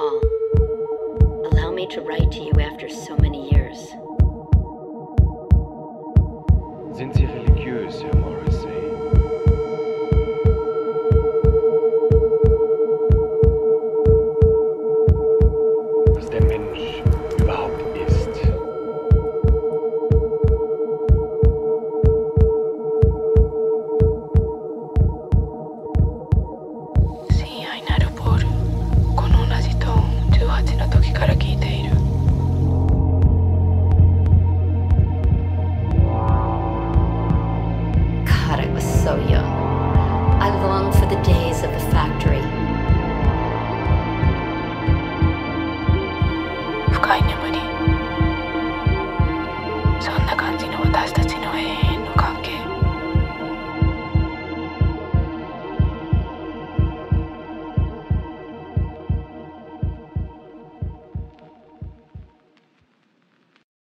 call. Allow me to write to you after so many years. Sind Sie religiös, Herr Mann? I long for the days of the factory. 深い眠りそんな感じの私たちの永遠